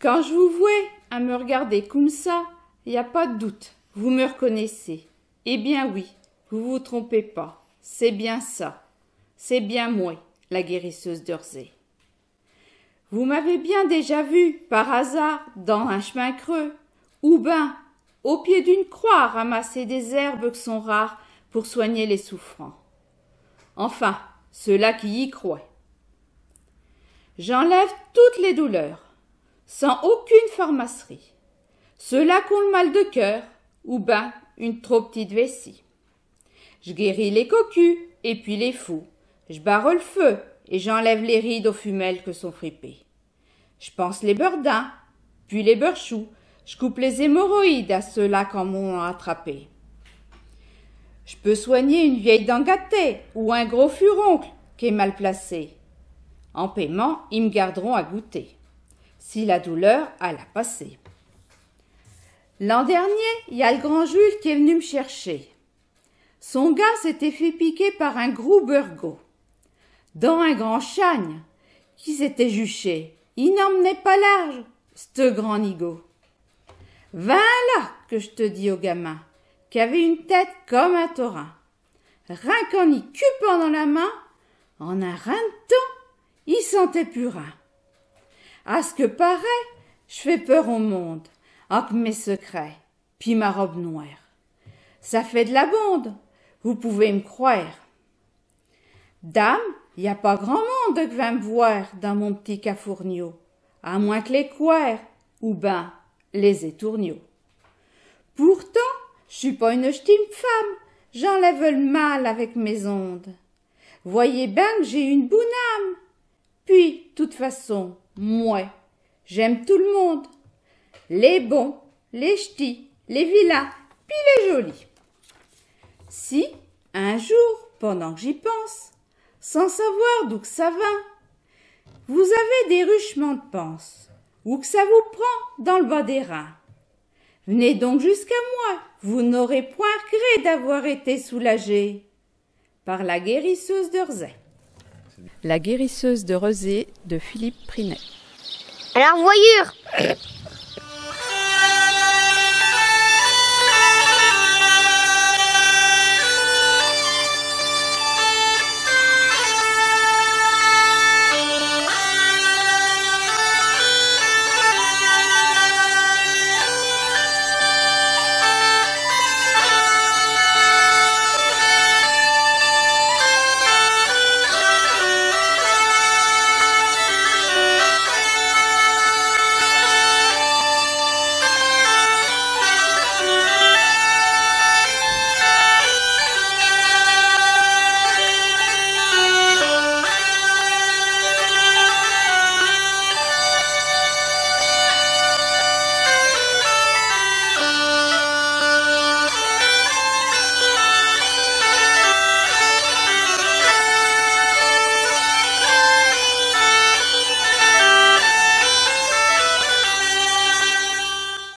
Quand je vous vois à me regarder comme ça, y a pas de doute, vous me reconnaissez. Eh bien oui, vous vous trompez pas, c'est bien ça. C'est bien moi, la guérisseuse d'Orsay. Vous m'avez bien déjà vu, par hasard, dans un chemin creux, ou ben, au pied d'une croix, ramasser des herbes qui sont rares pour soigner les souffrants. Enfin, ceux-là qui y croient. J'enlève toutes les douleurs, sans aucune qui ont le mal de cœur, ou ben une trop petite vessie. Je guéris les cocus, et puis les fous. Je le feu, et j'enlève les rides aux fumelles que sont fripées. Je les beurdins, puis les beurre-choux. Je coupe les hémorroïdes à ceux-là qu'en m'ont attrapé. Je peux soigner une vieille dent ou un gros furoncle qui est mal placé. En paiement, ils me garderont à goûter, si la douleur a la passé. L'an dernier, il y a le grand Jules qui est venu me chercher. Son gars s'était fait piquer par un gros burgot. Dans un grand chagne, qui s'était juché. Il n'emmenait pas large, ce grand nigo. Va là, que je te dis au gamin, qui avait une tête comme un taurin. Rien qu'en y cupant dans la main, en un rein de temps, il sentait plus rien. À ce que paraît, je fais peur au monde, avec mes secrets, puis ma robe noire. Ça fait de la bonde, vous pouvez me croire. Dame, y a pas grand monde qui va me voir dans mon petit cafournio, à moins que les couers, ou ben les étourneaux. Pourtant, je suis pas une ch'time femme, j'enlève le mal avec mes ondes. Voyez bien que j'ai une bonne âme. Puis, toute façon, moi, j'aime tout le monde. Les bons, les ch'tis, les vilains, puis les jolis. Si, un jour, pendant que j'y pense, sans savoir d'où que ça va, vous avez des ruchements de panse, ou que ça vous prend dans le bas des reins. Venez donc jusqu'à moi, vous n'aurez point regret d'avoir été soulagé par la guérisseuse de. La guérisseuse de Rezé de Philippe Prinet. Alors, voyure